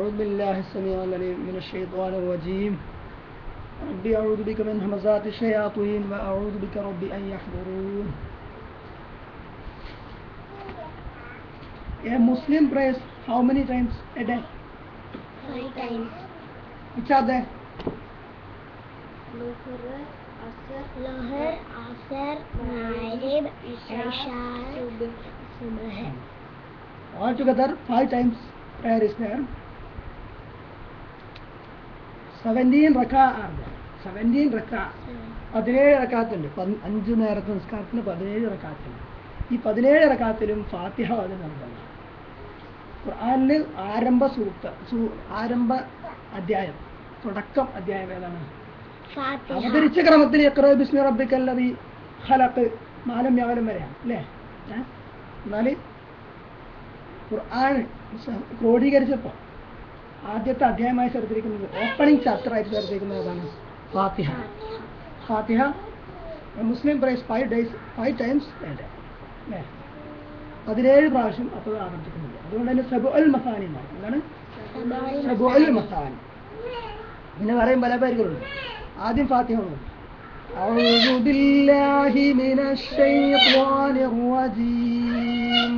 أعوذ بالله السميع العليم من الشيطان الرجيم ربي أعوذ بك من همزات الشياطين وأعوذ بك ربي أن يحضرون A Muslim prays how many times a day? Five times. Which are they? Luhur, Asr, Maghrib, Isha, Subh. Altogether, five times prayer is there. 17 റക്കാറുണ്ട് seventeen റക്ക. 17 rakah. പതിനേഴ് റക്കാത്തുണ്ട്. അഞ്ച് നേരത്തെ നിസ്കാരത്തിന് പതിനേഴ് റക്കാത്തുണ്ട്. ഈ പതിനേഴ് റക്കാത്തിലും ഫാത്തിഹ അത് നൽകണം ഖുർആാനിൽ ആരംഭ സൂക്ത സൂ- ആരംഭ അധ്യായം തുടക്കം അധ്യായം ഏതാണ്. അവതരിച്ച ക്രമത്തിൽ എക്രോ ബിസ്മി റബ്ബിക്കല്ലദീ ഖലഖ് നാലും വ്യാപനം വരെയാണ് അല്ലേ? എന്നാൽ എന്നാൽ ഖുർആൻ ക്രോഡീകരിച്ചപ്പോൾ ആദ്യത്തെ അധ്യായമായി ചേർത്തിരിക്കുന്നത് ഓപ്പണിംഗ് ചാപ്റ്റർ ആയിട്ട് ചേർത്തിരിക്കുന്നത് ഏതാണ് Fatiha Fatiha Muslim prays five days five times വേണ്ട അല്ലേ പതിനേഴ് പ്രാവശ്യം അപ്പോൾ ആവർത്തിക്കുന്നുണ്ട് അതുകൊണ്ട് തന്നെ സബു അൽ മസാനി എന്നാണ് എന്താണ് സബു അൽ മസാനി പിന്നെ പറയും പല പേരുകളുണ്ട് ആദ്യം ഫാത്തിഹ ഓതും. أعوذ بالله من الشيطان الرجيم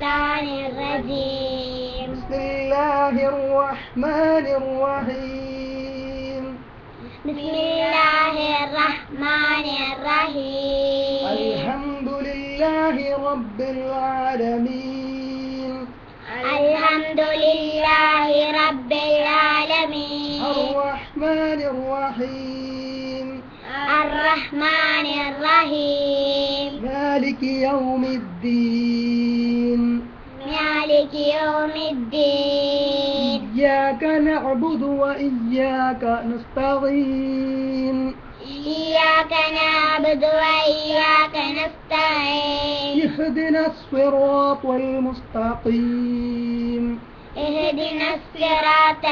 الشيطان الرجيم. بسم الله الرحمن الرحيم. بسم الله الرحمن الرحيم. الحمد لله رب العالمين. الحمد لله رب العالمين. الرحمن الرحيم. الرحمن الرحيم. مالك يوم الدين. مالك يوم الدين. إياك نعبد وإياك نستعين. إياك نعبد وإياك نستعين. اهدنا الصراط المستقيم. اهدنا الصراط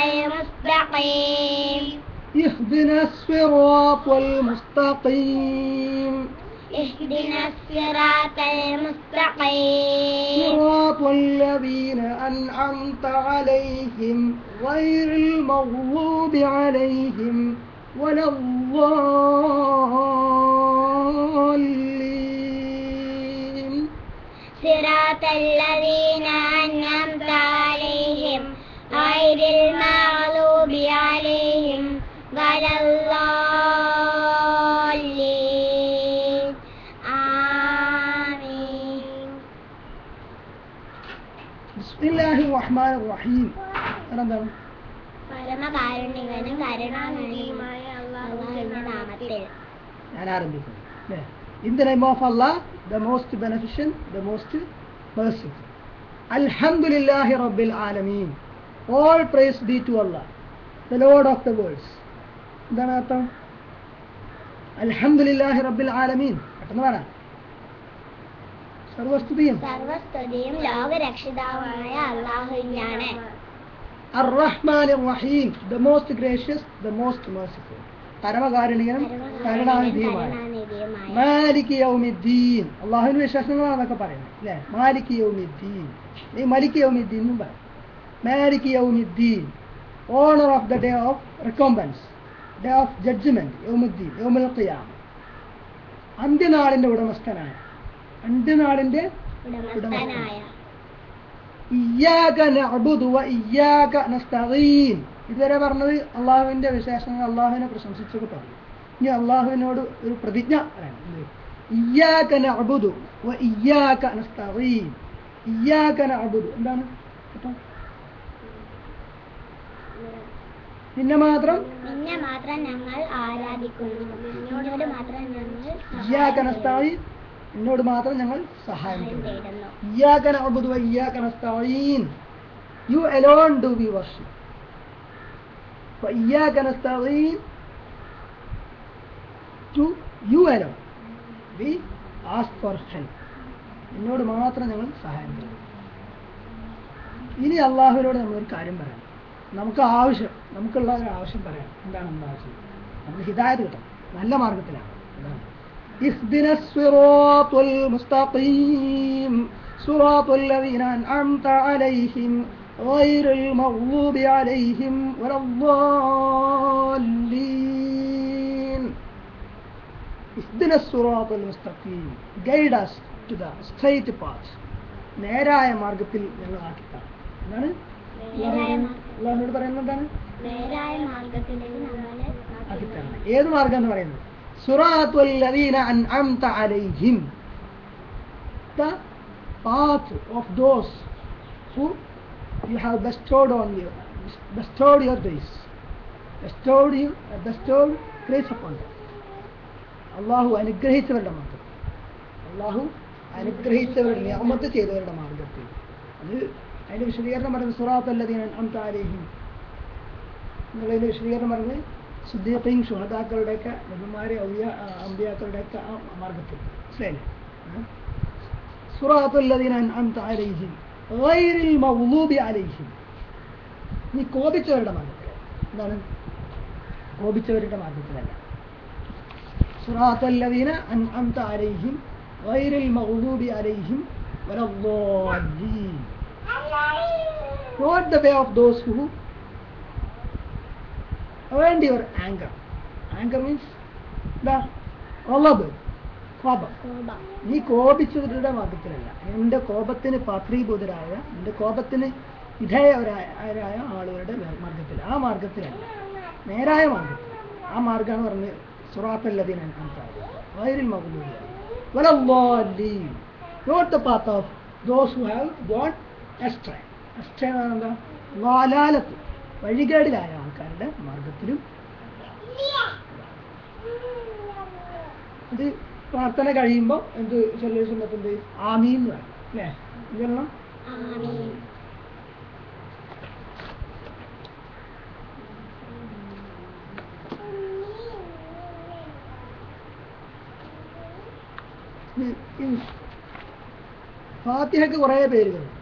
المستقيم. اهدنا الصراط المستقيم. اهدنا الصراط المستقيم. صراط الذين أنعمت عليهم غير المغضوب عليهم ولا الضالين. صراط الذين أنعمت عليهم غير المغضوب ബിസ്മില്ലാഹി റഹ്മാൻ റഹീം എന്താണ് ഞാൻ ആരംഭിക്കുന്നു അല്ലേ in the name of Allah the most beneficent the most person അൽഹംദുലില്ലാഹി റബ്ബിൽ ആലമീൻ. All praise due to Allah the lord of the worlds എന്താണ് അർത്ഥം? അൽഹംദുലില്ലാഹി റബ്ബിൽ ആലമീൻ. പെട്ടെന്ന് പറയാം സർവസ്തുതിയും. സർവസ്തുതിയും ലോകരക്ഷിതാവായ അള്ളാഹുവിനാണ് അർ-റഹ്മാൻ റഹീം the most gracious the most merciful. പരമകാരുണികനും കരുണാനിധിയുമായ കരുണാനിധിയുമായ മാലിക് യൗമിദ്ദീൻ. അള്ളാഹുവിന്റെ വിശ്വാസങ്ങളാണ് അതൊക്കെ പറയുന്നത് അല്ലേ? മാലിക് യൗമിദ്ദീൻ. ഈ മലിക് യൗമിദ്ദീൻ എന്നും പറയും. മാലിക് യൗമിദ്ദീൻ. Owner of the day of recompense day of judgement യൗമുദ്ദീൻ യൗമുൽ ഖിയാമ. അന്ത്യനാളിന്റെ ഉടമസ്ഥനായ ഇയ്യാക നസ്തഈൻ ഇതുവരെ പറഞ്ഞത് അള്ളാഹുവിന്റെ വിശേഷങ്ങൾ അള്ളാഹുവിനെ പ്രശംസിച്ചൊക്കെ പറഞ്ഞു. ഇനി അള്ളാഹുവിനോട് ഒരു പ്രതിജ്ഞ എന്താണ്? നിന്നെ മാത്രം? നിന്നെ മാത്രം ഞങ്ങൾ ആരാധിക്കുന്നു. നിന്നോട് മാത്രം ഞങ്ങൾ നിന്നോട് മാത്രം ഞങ്ങൾ സഹായം തേടുന്നു you alone do we worship. To you alone we ask for മാത്രം ഞങ്ങൾ സഹായം തേടുന്നു ഇനി അള്ളാഹുവിനോട് നമ്മളൊരു കാര്യം പറയാം നമുക്ക് ആവശ്യം നമുക്കുള്ള ഒരു ആവശ്യം പറയാം. എന്താണ് നമ്മുടെ ആവശ്യം നമ്മൾ ഹിതായത് കിട്ടണം. നല്ല മാർഗത്തിലാണ്. എന്താണ് اهدنا الصراط المستقيم صراط الذين أنعمت عليهم غير المغضوب عليهم ولا الضالين اهدنا الصراط المستقيم guide us to the straight path നേരായ മാർഗത്തിൽ ഞങ്ങൾ ആക്കിത്താം എന്താണ് നേരായ മാർഗ്ഗം. അള്ളാഹിനോട് പറയുന്നത് എന്താണ് നേരായ മാർഗത്തിലേക്ക് നമ്മളെ ആക്കിത്തരണം ഏത് മാർഗം എന്ന് പറയുന്നത് സുറാത്തുൽ ലദീന അൻഅംത അലൈഹിം the path of those who you have bestowed on you bestowed your grace bestowed you bestowed grace upon them അള്ളാഹു അനുഗ്രഹിച്ചവരുടെ മാർഗം അള്ളാഹു അനുഗ്രഹിച്ചവരുടെ നിയമത്ത് ചെയ്തവരുടെ മാർഗത്തിൽ അത് അതിന്റെ വിശദീകരണം പറയുന്നത് സുറാത്ത് അല്ലദീന അൻഅംത അലൈഹിം എന്നുള്ളതിന്റെ വിശദീകരണം പറഞ്ഞത് സുദ്ദീഖയും ഷുഹദാക്കളുടെയൊക്കെ നബിമാരെ ഔലിയ അമ്പിയാക്കളുടെയൊക്കെ ആ മാർഗത്തിൽ. മനസ്സിലായില്ലേ? നീ കോപിച്ചവരുടെ മാർഗത്തിൽ എന്താണ്? കോപിച്ചവരുടെ മാർഗത്തിലല്ല. സുറാത്തുല്ലദീന അൻഅംത അലൈഹിം earned your anger. Anger means the ghadab, കോപം. നീ കോപിച്ചവരുടെ മാർഗത്തിലല്ല എന്റെ കോപത്തിന് പാത്രീഭൂതരായ എന്റെ കോപത്തിന് വിധേയരായ ആളുകളുടെ മാർഗത്തിൽ ആ മാർഗത്തിലല്ല നേരായ മാർഗത്തിൽ ആ മാർഗമാണ് പറഞ്ഞ് സുറാത്തല്ലതിന് വയറിൽ വലല്ലാലീൻ not the path of those who have gone astray astray എന്താ? വാലാലത്ത് വഴികേടിലായ ആൾക്കാരുടെ മാർഗത്തിലും ഇത് പ്രാർത്ഥന കഴിയുമ്പോൾ എന്ത് ചൊല്ലി സുന്നത്തുണ്ട് ആമീൻ എന്ന് പറയും അല്ലേ? ഈ ഫാത്തിഹക്ക് കുറേ പേരുകളുണ്ട്.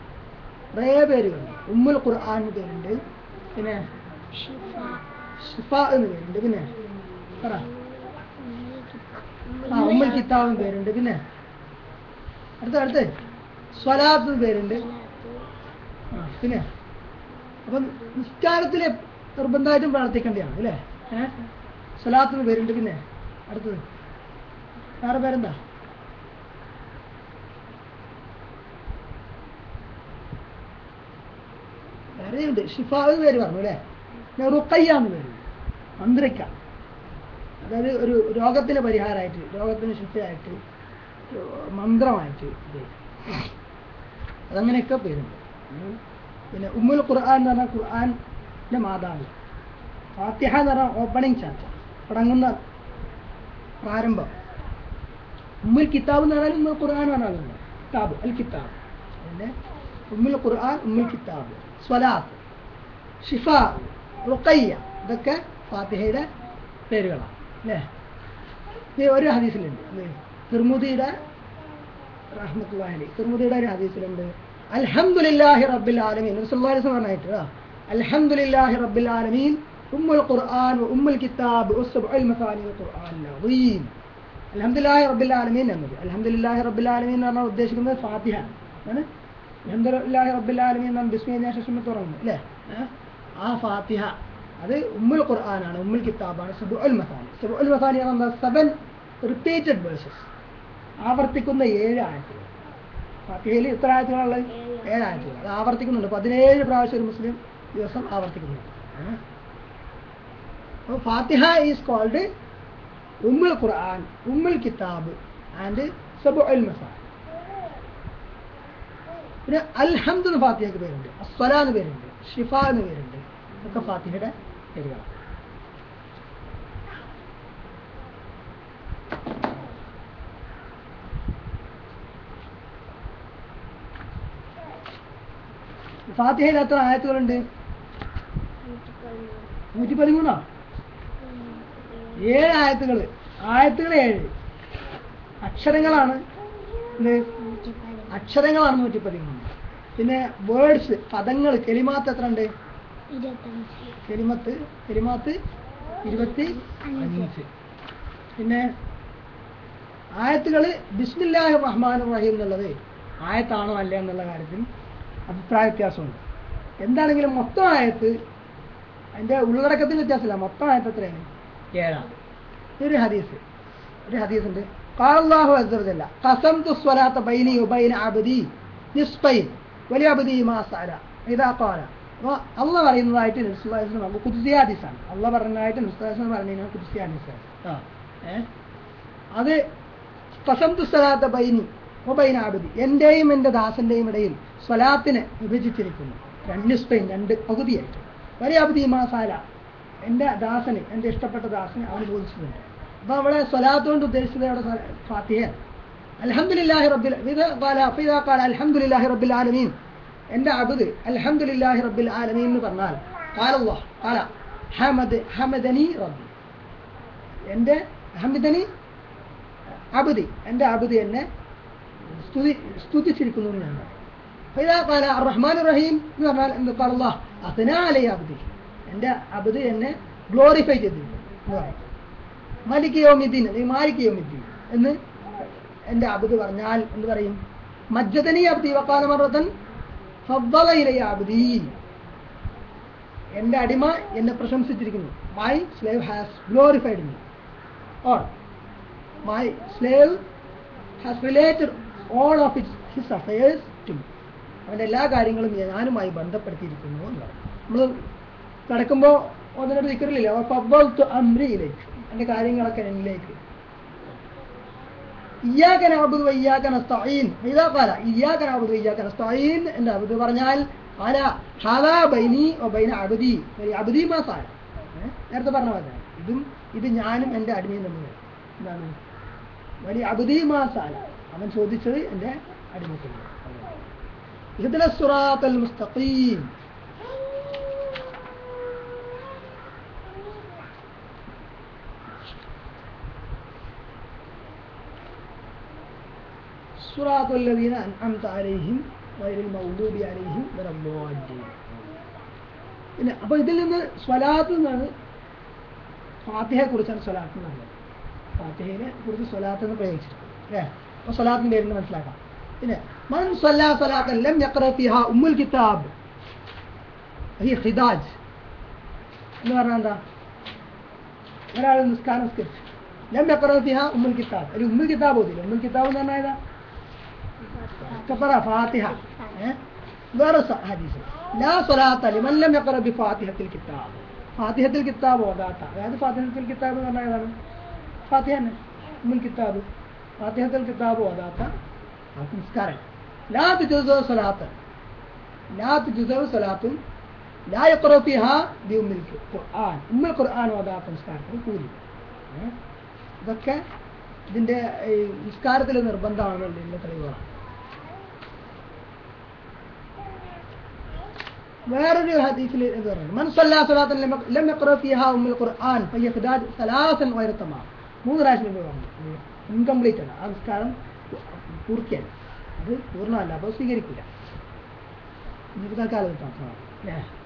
കുറേ പേരുകളുണ്ട്. ഉമ്മുൽ ഖുർആൻ പേരുണ്ട്. പിന്നെ ഷിഫ എന്ന് പേരുണ്ട് പിന്നെ. പറ. ആ ഉമ്മൽ കിതാബ് എന്ന് പേരുണ്ട് പിന്നെ. അടുത്ത അടുത്ത്. സ്വലാത്ത് എന്ന് പേരുണ്ട്. ആ പിന്നെ. അപ്പം നിസ്കാരത്തിൽ നിർബന്ധമായിട്ടും പ്രാർത്ഥിക്കേണ്ടതാണ് അല്ലേ? ഏഹ് സ്വലാത്തിന് പേരുണ്ട് പിന്നെ. അടുത്തത്. വേറെ പേരെന്താ? വേറെയുണ്ട്. ഷിഫാവ് പേര് പറഞ്ഞു അല്ലേ? റുക്കയ്യ എന്ന് പേര് മന്ത്രിക്ക. അതായത് ഒരു രോഗത്തിന് പരിഹാരമായിട്ട് രോഗത്തിന് ശുദ്ധിയായിട്ട് മന്ത്രമായിട്ട് അതങ്ങനെയൊക്കെ പേരുണ്ട്. പിന്നെ ഉമ്മുൽ ഖുർആൻ എന്ന് പറഞ്ഞാൽ ഖുർആന്റെ മാതാവ്. ഫാത്തിഹ എന്ന് പറഞ്ഞാൽ ഓപ്പണിംഗ് ചാപ്റ്റർ തുടങ്ങുന്ന പ്രാരംഭം. ഉമ്മുൽ കിതാബ് എന്ന് പറഞ്ഞാൽ ഉമ്മുൽ ഖുർആൻ പറഞ്ഞാൽ കിതാബ് അൽ കിതാബ്. പിന്നെ ഉമ്മുൽ ഖുർആൻ ഉമ്മുൽ കിതാബ്. സ്വലാത്ത് ഷിഫ. റുക്കയ്യ. ഇതൊക്കെ ഫാത്തിഹയുടെ പേരുകളാണ്. അല്ലേ? ഇത് ഒരു ഹദീസിലുണ്ട്. തിർമുദിയുടെ റഹ്മത്തുള്ളി തിർമുദിയുടെ ഒരു ഹദീസിലുണ്ട്. അൽഹംദുലില്ലാഹി റബ്ബിൽ ആലമീൻ. വസല്ലം പറഞ്ഞിട്ട് അൽഹംദുലില്ലാഹി റബ്ബിൽ ആലമീൻ. ഉമ്മുൽ ഖുർആൻ ഉമ്മുൽ കിതാബ് ഖുർആൻ അലീം. അൽഹംദുലില്ലാഹി റബ്ബിൽ ആലമീൻ എന്നത്. അൽഹംദുലില്ലാഹി റബ്ബിൽ ആലമീൻ എന്ന് പറഞ്ഞാൽ ഉദ്ദേശിക്കുന്നത് ഫാത്തിഹ ആണ്. അൽഹംദുലില്ലാഹി റബ്ബിൽ ആലമീൻ എന്നാണ് ബിസ്മില്ലാഹി ശേഷം തുടങ്ങുന്നത് അല്ലേ? ആ ഫാത്തിഹ അത് ഉമ്മുൽ ഖുർആനാണ് ഉമ്മുൽ കിതാബാണ് സബുൽ മസാനി സബുൽ മസാനി എന്താ സെവൻ റിപ്പീറ്റഡ് വേഴ്സസ് ആവർത്തിക്കുന്ന ഏഴ് ആയത്തുകൾ. ഫാത്തിഹയിൽ എത്ര ആയത്തുകളുള്ളത് ഏഴ്. ആയത്തുകൾ. അത് ആവർത്തിക്കുന്നുണ്ട്. പതിനേഴ് പ്രാവശ്യം ഒരു മുസ്ലിം ദിവസം ആവർത്തിക്കുന്നുണ്ട്? അപ്പോൾ ഫാത്തിഹ ഈസ് കോൾഡ് ഉമ്മുൽ ഖുർആൻ ഉമ്മുൽ കിതാബ് ആൻഡ് സബു അൽ മസാനി. പിന്നെ അൽഹംദ് എന്ന് ഫാത്തിഹയ്ക്ക് പേരുണ്ട്. അസ്വല എന്ന് പേരുണ്ട്. ഷിഫ എന്ന് പേരുണ്ട്. ഇതൊക്കെ ഫാത്തിഹയുടെ പേരുകളാണ്. ഫാത്തിഹയിൽ എത്ര ആയത്തുകളുണ്ട്? നൂറ്റി പതിമൂന്നോ ഏഴ് ആയത്തുകൾ ആയത്തുകൾ ഏഴ്. അക്ഷരങ്ങളാണ് അക്ഷരങ്ങളാണ് നൂറ്റി പതിമൂന്ന് പിന്നെ വേർഡ്സ് പദങ്ങൾ കെലിമാത്ത് എത്ര ഉണ്ട് കെലിമത്ത് കെലിമാത്ത് ഇരുപത്തി അഞ്ച്. പിന്നെ ആയത്തുകൾ ബിസ്മില്ലാഹ് റഹ്മാൻ റഹീം എന്നുള്ളത് ആയത്താണോ അല്ല എന്നുള്ള കാര്യത്തിൽ അഭിപ്രായ വ്യത്യാസമുണ്ട്. എന്താണെങ്കിലും മൊത്തം ആയത്ത് അതിന്റെ ഉള്ളടക്കത്തിൽ വ്യത്യാസമില്ല. മൊത്തം ആയത്ത് എത്രയാണ്? ഏഴാണ്. ഒരു ഹദീസ്. ഒരു ഹദീസ് ഉണ്ട് കാളാഹു അസ്സവജല്ല കസം തുസ്വലാത്ത ബൈനി ഉബൈൻ അബദി നിസ്പൈൻ വലിയ അബദി മാസാര ഇതാ ഇദാ ഖാല. അപ്പോൾ അള്ള പറയുന്നതായിട്ട് നബിസ്വല്ലാഹു പറഞ്ഞു കുദ്സിയ ഹദീസാണ് അള്ള പറഞ്ഞതായിട്ട് നബിസ്വല്ലാഹു പറഞ്ഞു കുതിസിയാദിസാണ് ആ അത് ഖസംതു സ്വലാത്ത ബൈനി വബൈന അബ്ദി. എന്റെയും എന്റെ ദാസന്റെയും ഇടയിൽ സ്വലാത്തിനെ വിഭജിച്ചിരിക്കുന്നു. രണ്ട് സ്പെയിൻ രണ്ട് പകുതിയായിട്ട്. വലിയ അവധി മാസാല എന്റെ ദാസന് എന്റെ ഇഷ്ടപ്പെട്ട ദാസന് അവന് ബോധിച്ചിട്ടുണ്ട്. അപ്പോൾ അവിടെ സ്വലാത്ത് കൊണ്ട് ഉദ്ദേശിച്ചത് അവിടെ ഫാത്തിഹ അൽഹംദുലില്ലാഹി റബ്ബിൽ റബ്ബിൽ ആലമീൻ. എന്റെ അബുദ് അൽഹംദുലില്ലാഹി റബ്ബിൽ ആലമീൻ എന്ന് പറഞ്ഞാൽ കാലല്ലോ കാല ഹമദ് ഹമദനി റബ്ബി. എന്റെ ഹമിദനി അബുദി എന്റെ അബ്ദ് എന്നെ സ്തുതി സ്തുതിച്ചിരിക്കുന്നു ഞാൻ പറയും. റഹ്മാൻ റഹീം എന്ന് പറഞ്ഞാൽ എന്ത് കാലല്ലോ അബുദി. എന്റെ അബ്ദി എന്റെ എന്നെ ഗ്ലോറിഫൈ ചെയ്തു എന്ന് പറയും മലിക് യോമിദ്ദീൻ അല്ലെങ്കിൽ മാലിക്കയോ യോമിദ്ദീൻ എന്ന് എന്റെ അബുദ് പറഞ്ഞാൽ എന്ത് പറയും? മജ്ജതനി അബ്ദി വക്കാല ഫദ്ദല ഇലയ അബ്ദി എന്റെ അടിമ എന്നെ പ്രശംസിച്ചിരിക്കുന്നു. My slave has glorified me or my slave has related all of its his affairs to അവന്റെ എല്ലാ കാര്യങ്ങളും ഞാനുമായി ബന്ധപ്പെടുത്തിയിരിക്കുന്നു എന്നാണ് നമ്മൾ നടക്കുമ്പോൾ ഒന്നിനോട് നിൽക്കറില്ല ഫബ്ബൽത്തു അമ്രിയിലേക്ക് എന്റെ കാര്യങ്ങളൊക്കെ എന്നിലേക്ക്. ഇയ്യാക്കൻ അബുദ് വയ്യാക്കൻ അസ്തഈൻ ഇതാ കാല ഇയ്യാക്കൻ അബുദ് വയ്യാക്കൻ നസ്തഈൻ എന്ന് അബുദ് പറഞ്ഞാൽ ആല ഹാലാ ബൈനി ഒ ബൈന അബുദി. അബുദി മാസാല നേരത്തെ പറഞ്ഞ പോലെ. ഇതും ഇത് ഞാനും എന്റെ അടിമയും തമ്മിൽ എന്താണ്? വലിയ അബുദി മാസാല അവൻ ചോദിച്ചത് എന്റെ അടിമത്തിന് ഇതിലെ സുറാത്തൽ മുസ്തഖീം. صراط الذين أنعمت عليهم غير المغضوب عليهم ولا الضالين പിന്നെ അപ്പൊ ഇതിൽ നിന്ന് സ്വലാത്ത് എന്നാണ് ഫാത്തിഹയെ കുറിച്ചാണ് സ്വലാത്ത് എന്ന് പറഞ്ഞത് ഫാത്തിഹയെ കുറിച്ച് സ്വലാത്ത് എന്ന് പ്രയോഗിച്ചിട്ടുണ്ട് അല്ലേ അപ്പൊ സ്വലാത്തിന്റെ പേരിൽ മനസ്സിലാക്കാം പിന്നെ മൻ സ്വല്ലാ സ്വലാത്തൻ ലം യഖറ ഫിഹ ഉമ്മുൽ കിതാബ് ഹി ഖിദാജ് എന്ന് പറഞ്ഞാൽ എന്താ ഒരാൾ നിസ്കാരം നിസ്കരിച്ചു ലം യഖറ ഫിഹ ഉമ്മുൽ കിതാബ് ഒരു ഉമ്മുൽ കിതാബ് ഓതില്ല ഉമ്മുൽ കിതാബ് എന്ന് പറഞ്ഞാൽ कपरा फातिहा गौरव हदीस لا सलात لمن لم यकर बि الكتاب किताब الكتاب किताब होगा था അതായത് ഫാത്തിഹത്തിൽ കിതാബ് എന്ന് പറഞ്ഞാൽ ഏതാണ് ഫാത്തിഹ തന്നെ മുൻ കിതാബ് ഫാത്തിഹത്തിൽ കിതാബ് ഓതാത്ത ആ സംസ്കാരം ലാ തുജുസു സലാത്ത് ലാ തുജുസു സലാത്തും ലാ യഖറു ഫിഹാ ബി ഉമ്മിൽ ഖുർആൻ ഉമ്മിൽ ഖുർആൻ ഓതാത്ത സംസ്കാരത്തിന് ഇതിന്റെ നിസ്കാരത്തിലെ നിർബന്ധമാണ് നിർബന്ധമാണെന്നുള്ളതിന്റെ തെളിവുകളാണ് വേറൊരു ഹദീസിൽ ഇത് പറയുന്നു. മൻ സല്ലാ സ്വലാത്തൻ ലം യഖ- ഫീഹാ ഉമ്മുൽ ഖുർആൻ മൂന്ന് പ്രാവശ്യം ഇൻകംപ്ലീറ്റ് ആണ് ആ നിസ്കാരം പൂർത്തിയല്ല അത് പൂർണമല്ല. അപ്പോൾ സ്വീകരിക്കില്ല. ഇന്നത്തെ തൽക്കാലം മാത്രമാണ്